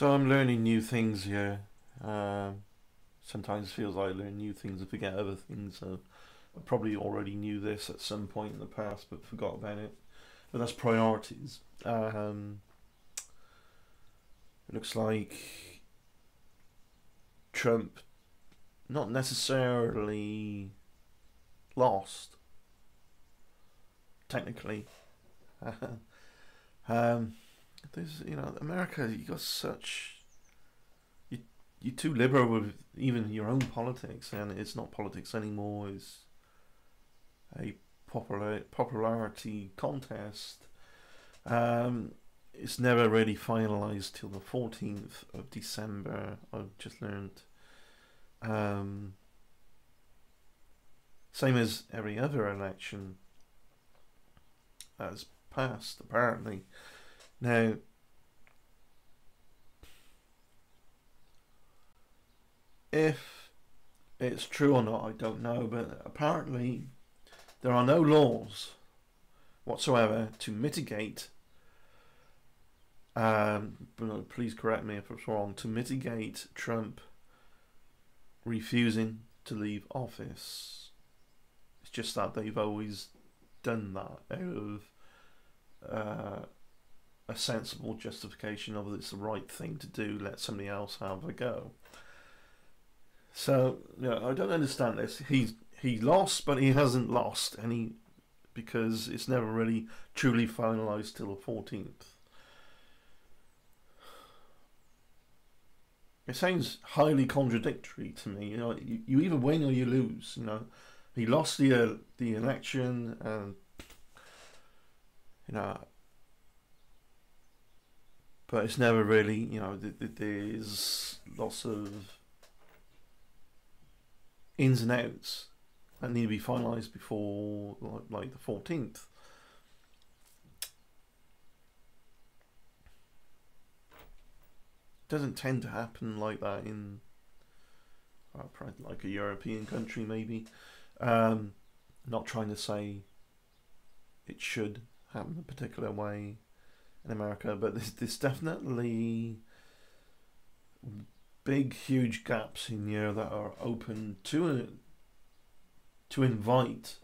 So I'm learning new things here. Um, sometimes feels like I learn new things and forget other things. So I probably already knew this at some point in the past, but forgot about it. But that's priorities. Um, it looks like Trump not necessarily lost technically. um, there's you know America. You got such you you're too liberal with even your own politics, and it's not politics anymore. It's a popular popularity contest. Um, it's never really finalized till the 14th of December. I've just learned. Um, same as every other election has passed, apparently. Now, if it's true or not, I don't know, but apparently there are no laws whatsoever to mitigate, um, please correct me if it's wrong, to mitigate Trump refusing to leave office. It's just that they've always done that out of uh, a sensible justification of it's the right thing to do, let somebody else have a go. So, yeah, I don't understand this. He's he lost, but he hasn't lost any because it's never really truly finalised till the 14th. It sounds highly contradictory to me. You know, you, you either win or you lose. You know, he lost the uh, the election, and you know, but it's never really. You know, th- th- there's lots of ins and outs that need to be finalised before like, like the fourteenth. Doesn't tend to happen like that in uh, like a European country, maybe. Um, not trying to say it should happen a particular way in America, but there's, there's definitely big, huge gaps in here that are open to to invite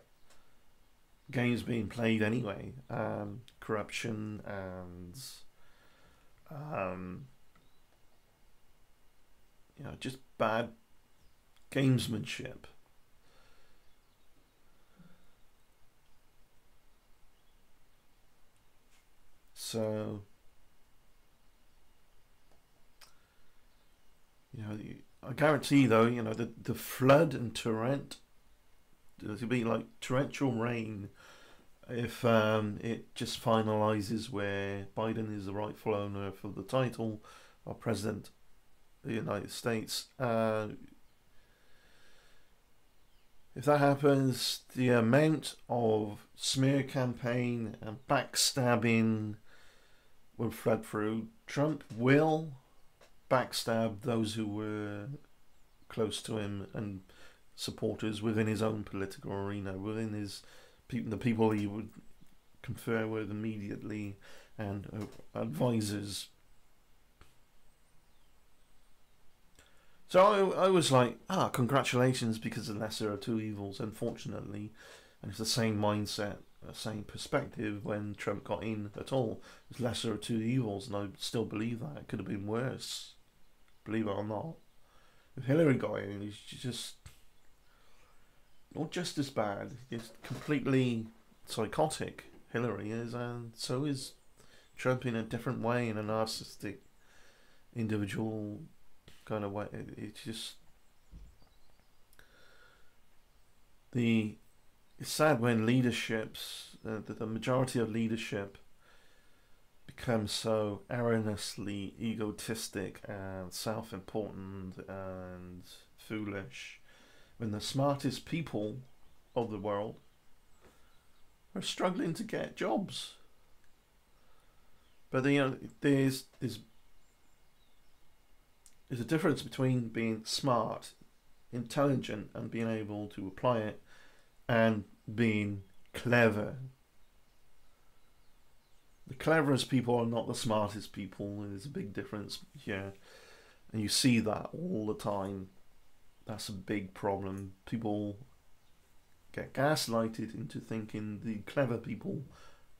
games being played anyway. Um, corruption and um, you know just bad gamesmanship. So, you know, I guarantee though, you know, the, the flood and torrent, it'll be like torrential rain if um, it just finalizes where Biden is the rightful owner for the title of president of the United States. Uh, if that happens, the amount of smear campaign and backstabbing will flood through. Trump will backstab those who were close to him and supporters within his own political arena, within his people, the people he would confer with immediately, and uh, advisors. So I, I was like, ah, congratulations, because the lesser of two evils, unfortunately. And it's the same mindset same perspective when Trump got in at all. It's lesser of two evils, and I still believe that it could have been worse. Believe it or not, if Hillary got in, it's just not just as bad. It's completely psychotic. Hillary is, and so is Trump in a different way, in a narcissistic, individual kind of way. It's just the it's sad when leaderships, uh, the, the majority of leadership, become so erroneously egotistic and self-important and foolish, when the smartest people of the world are struggling to get jobs. But you know, there's there's there's a difference between being smart, intelligent, and being able to apply it and being clever. the cleverest people are not the smartest people. There's a big difference here, and you see that all the time. That's a big problem. People get gaslighted into thinking the clever people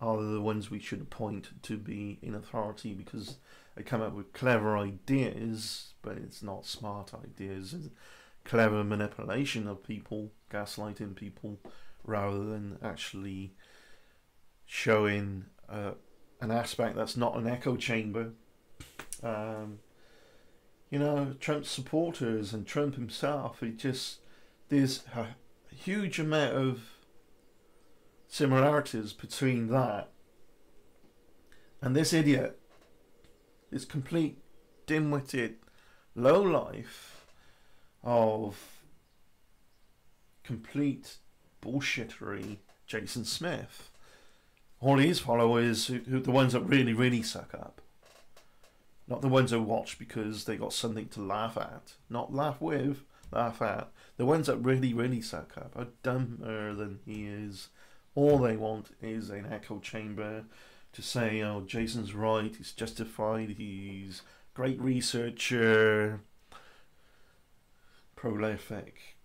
are the ones we should appoint to be in authority because they come up with clever ideas, but it's not smart ideas. It's clever manipulation of people, gaslighting people, rather than actually showing uh, an aspect that's not an echo chamber. Um, you know, Trump's supporters and Trump himself, it just, there's a huge amount of similarities between that and this idiot, this complete dim-witted lowlife of complete bullshittery Jason Smith. All his followers, who, who the ones that really, really suck up. Not the ones who watch because they got something to laugh at. Not laugh with, laugh at. The ones that really, really suck up are dumber than he is. All they want is an echo chamber to say, oh, Jason's right, he's justified, he's great researcher, prolific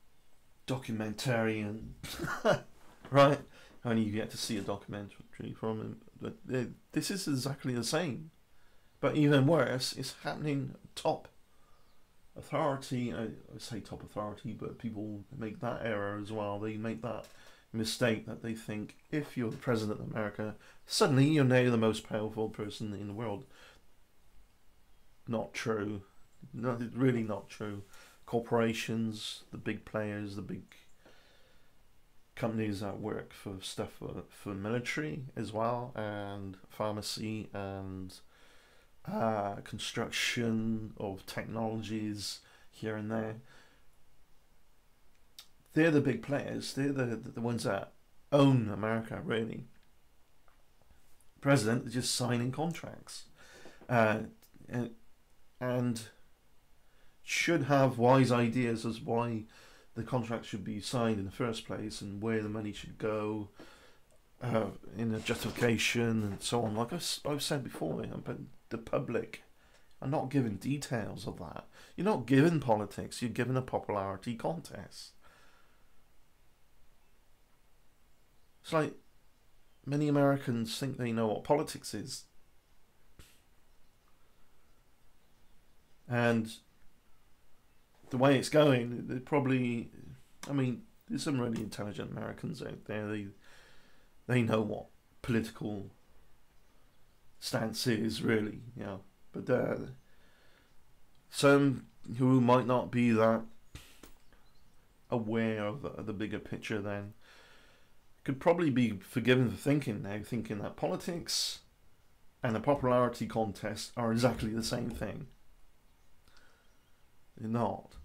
documentarian, right? And you get to see a documentary from him. But this is exactly the same. But even worse, it's happening top authority. I, I say top authority, but people make that error as well. They make that mistake that they think if you're the president of America, suddenly you're now the most powerful person in the world. Not true. Not really not true. Corporations, the big players, the big companies that work for stuff for, for military as well, and pharmacy and uh, construction of technologies here and there they're the big players. They're the the ones that own America, really. President is just signing contracts, uh, and, and should have wise ideas as why the contract should be signed in the first place and where the money should go uh, in a justification and so on. Like I've, I've said before, but the public are not given details of that. You're not given politics, you're given a popularity contest. It's like many Americans think they know what politics is. And the way it's going, they probably, I mean, there's some really intelligent Americans out there. They, they know what political stance is really, you know. But uh, some who might not be that aware of the, of the bigger picture then could probably be forgiven for thinking now, thinking that politics and a popularity contest are exactly the same thing. They're not.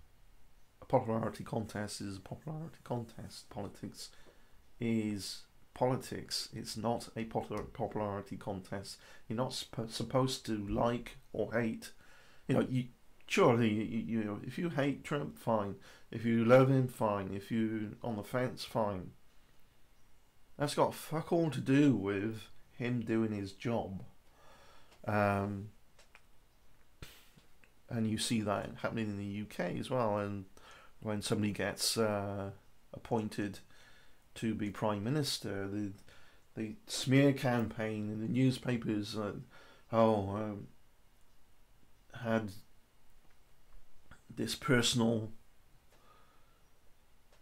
Popularity contest is a popularity contest. Politics is politics. It's not a popularity contest. You're not sp supposed to like or hate. You know, you surely you, you know if you hate Trump, fine. If you love him, fine. If you on the fence, fine. That's got fuck all to do with him doing his job. Um, and you see that happening in the UK as well. And when somebody gets uh, appointed to be prime minister, the the smear campaign in the newspapers, uh, oh, um, had this personal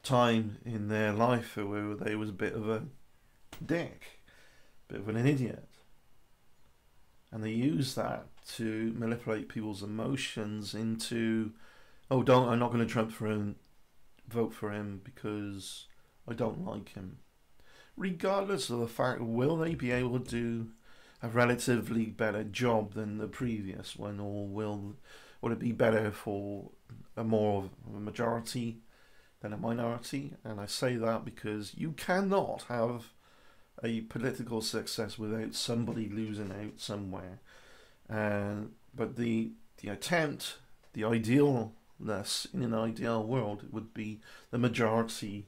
time in their life where they was a bit of a dick, bit of an idiot. And they use that to manipulate people's emotions into, oh, don't, I'm not going to Trump for him, vote for him because I don't like him. Regardless of the fact, will they be able to do a relatively better job than the previous one, or will will it be better for a more of a majority than a minority? And I say that because you cannot have a political success without somebody losing out somewhere. And but the the attempt, the idealness in an ideal world it would be the majority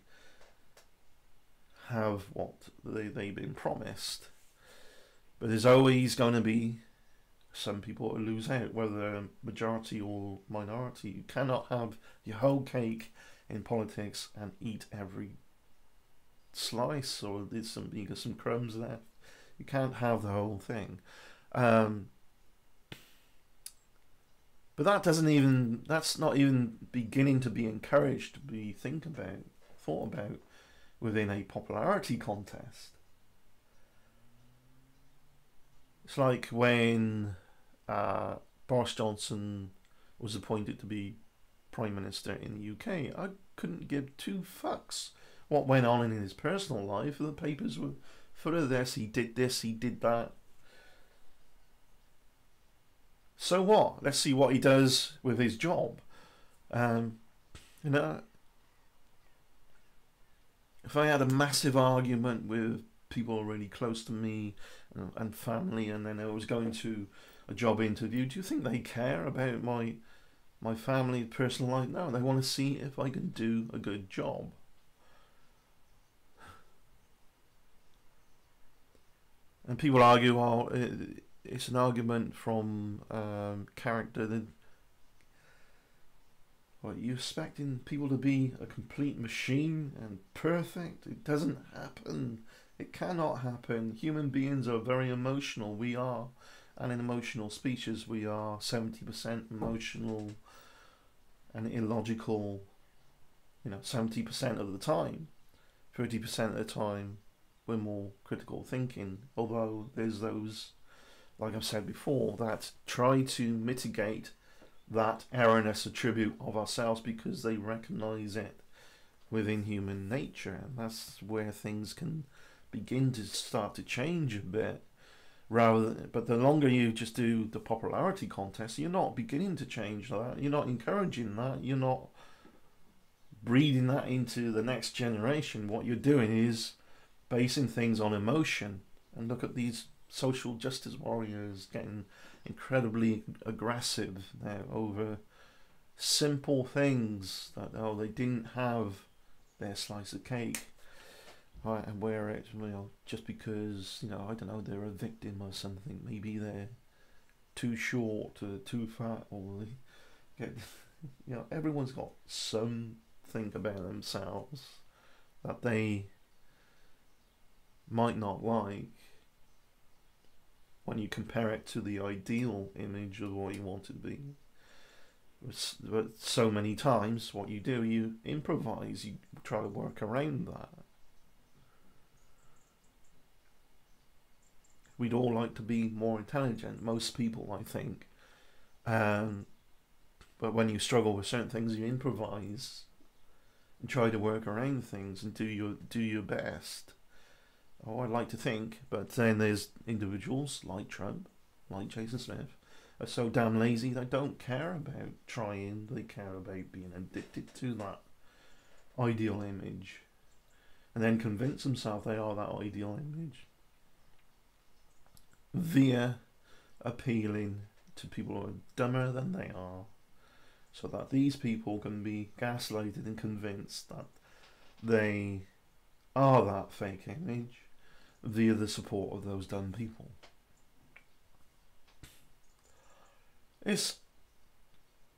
have what they they've been promised. But there's always going to be some people who lose out, whether majority or minority. You cannot have your whole cake in politics and eat every slice, or there's some you got some crumbs left. You can't have the whole thing. Um, but that doesn't even that's not even beginning to be encouraged to be think about, thought about within a popularity contest. It's like when uh, Boris Johnson was appointed to be Prime Minister in the UK. I couldn't give two fucks what went on in his personal life. The papers were full of this. He did this, he did that. So what? Let's see what he does with his job. Um, you know, if I had a massive argument with people really close to me and, and family, and then I was going to a job interview, do you think they care about my my family, personal life? No, they want to see if I can do a good job. And people argue, well, it's an argument from um, character that what you expecting people to be a complete machine and perfect? It doesn't happen. It cannot happen. Human beings are very emotional. We are, and in emotional species, we are seventy percent emotional and illogical. You know, seventy percent of the time. Thirty percent of the time, we're more critical thinking. Although there's those like I've said before, that try to mitigate that erroneous attribute of ourselves because they recognize it within human nature. And that's where things can begin to start to change a bit. Rather, than, but the longer you just do the popularity contest, you're not beginning to change that. You're not encouraging that. You're not breeding that into the next generation. What you're doing is basing things on emotion. And look at these social justice warriors getting incredibly aggressive. Now over simple things that oh they didn't have their slice of cake right and wear it you know just because you know I don't know they're a victim or something. Maybe they're too short or too fat or they get you know everyone's got something about themselves that they might not like when you compare it to the ideal image of what you want to be. But so many times, what you do, you improvise, you try to work around that. We'd all like to be more intelligent, most people, I think. Um, but when you struggle with certain things, you improvise and try to work around things and do your do your best. Oh, I'd like to think, but then there's individuals like Trump, like Jason Smith, are so damn lazy they don't care about trying, they care about being addicted to that ideal image and then convince themselves they are that ideal image via appealing to people who are dumber than they are so that these people can be gaslighted and convinced that they are that fake image via the support of those dumb people. It's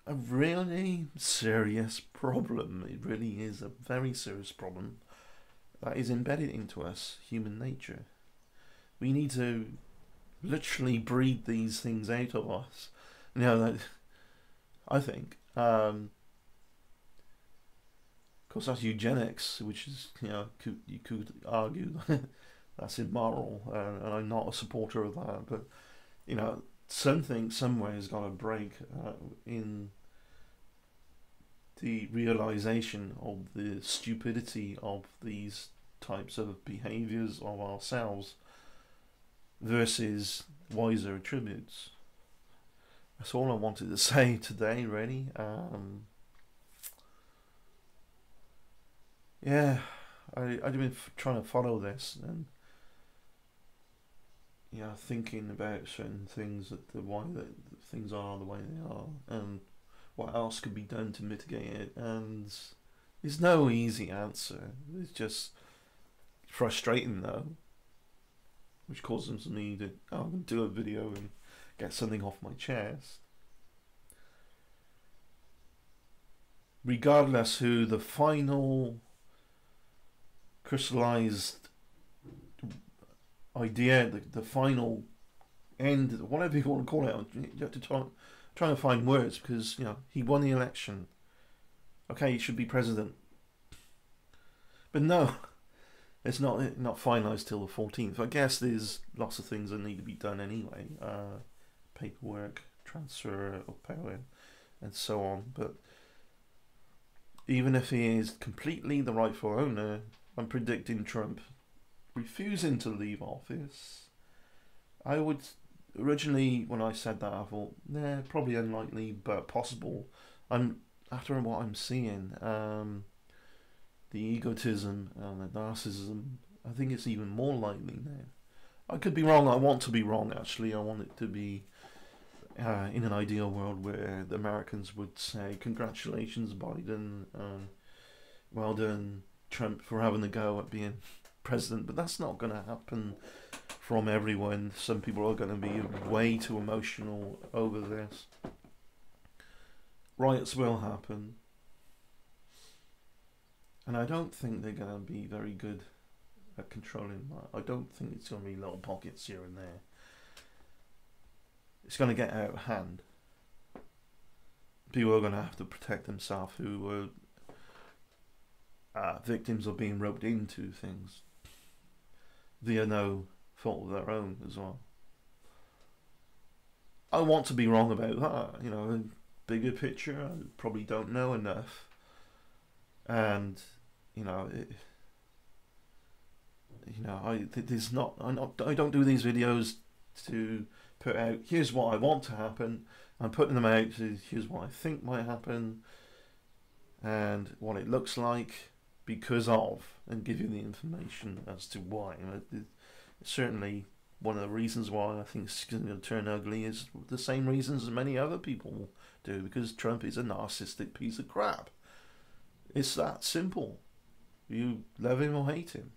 a really serious problem. It really is a very serious problem that is embedded into us, human nature. We need to literally breed these things out of us. You know, that, I think. Um, of course, that's eugenics, which is, you know, you could argue that's immoral, uh, and I'm not a supporter of that. But you know, something somewhere has got to break uh, in the realization of the stupidity of these types of behaviors of ourselves versus wiser attributes. That's all I wanted to say today, really. Um, yeah, I, I've been trying to follow this and yeah, thinking about certain things that the why that things are the way they are, and what else could be done to mitigate it. And there's no easy answer. It's just frustrating though. which causes me to oh, I'm do a video and get something off my chest. Regardless who the final crystallized idea, the, the final end, whatever you want to call it, you have to try, find words because you know he won the election. Okay, he should be president, but no, it's not not finalised till the fourteenth. I guess there's lots of things that need to be done anyway, uh, paperwork, transfer of power, and so on. But even if he is completely the rightful owner, I'm predicting Trump refusing to leave office. I would originally when I said that I thought, nah, probably unlikely, but possible. I'm after what I'm seeing, um, the egotism and the narcissism. I think it's even more likely now. I could be wrong. I want to be wrong. Actually, I want it to be uh, in an ideal world where the Americans would say, "Congratulations, Biden. Um, well done, Trump, for having a go at being president." But that's not going to happen from everyone. Some people are going to be way too emotional over this. Riots will happen. And I don't think they're going to be very good at controlling. I don't think it's going to be little pockets here and there. It's going to get out of hand. People are going to have to protect themselves who were uh, victims of being roped into things via no fault of their own as well. I want to be wrong about that, you know, bigger picture, I probably don't know enough. And, you know, it, you know, I there's not, I not, I don't do these videos to put out. Here's what I want to happen. I'm putting them out. Here's what I think might happen, and what it looks like because of, and give you the information as to why certainly one of the reasons why I think it's going to turn ugly is the same reasons as many other people do, because Trump is a narcissistic piece of crap. It's that simple. You love him or hate him.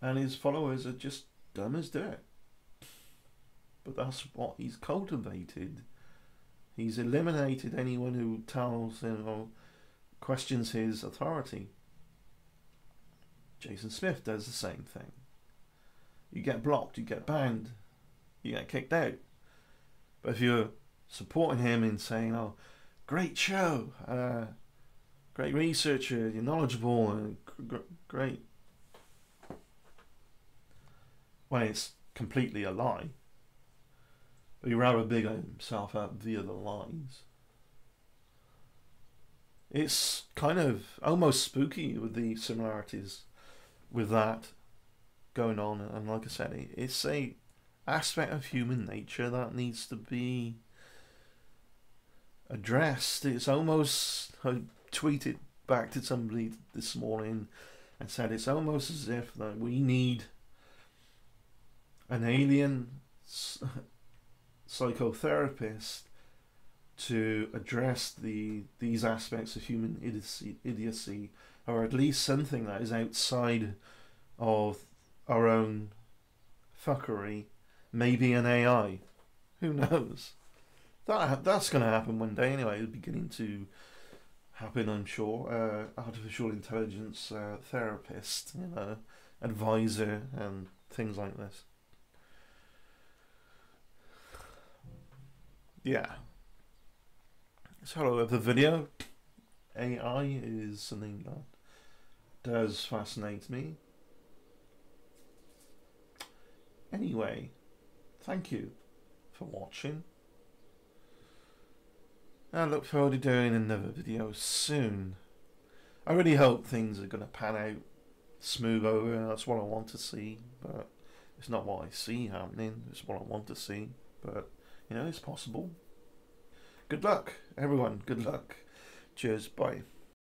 And his followers are just dumb as dirt. But that's what he's cultivated. He's eliminated anyone who tells him or questions his authority. Jason Smith does the same thing. You get blocked, you get banned, you get kicked out. But if you're supporting him in saying, "Oh, great show, uh, great researcher, you're knowledgeable, and great," well, it's completely a lie. He rather big on himself out via the lies. It's kind of almost spooky with the similarities with that going on, and like I said, it's a aspect of human nature that needs to be addressed. It's almost I tweeted back to somebody this morning and said it's almost as if that we need an alien psychotherapist to address the these aspects of human idiocy, idiocy or at least something that is outside of our own fuckery. Maybe an AI. Who knows? That that's going to happen one day anyway. It's beginning to happen, I'm sure. Uh, artificial intelligence uh, therapist, you know, advisor, and things like this. Yeah. So the video, AI is something that does fascinate me. Anyway, thank you for watching. I look forward to doing another video soon. I really hope things are going to pan out smooth over. That's what I want to see, but it's not what I see happening. It's what I want to see, but you know, it's possible. Good luck, everyone. Good luck. Cheers. Bye.